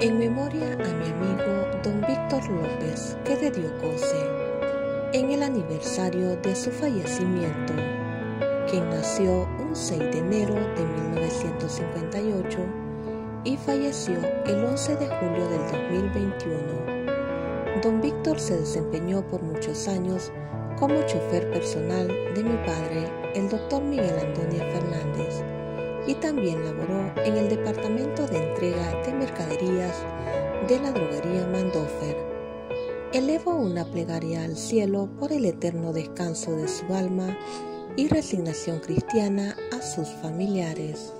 En memoria a mi amigo don Víctor López, que de Dios goce, en el aniversario de su fallecimiento, quien nació un 6 de enero de 1958 y falleció el 11 de julio del 2021. Don Víctor se desempeñó por muchos años como chofer personal de mi padre, el doctor Miguel Antonio Fernández y también laboró en el departamento de entrega de mercaderías de la droguería Mandofer. Elevo una plegaria al cielo por el eterno descanso de su alma y resignación cristiana a sus familiares.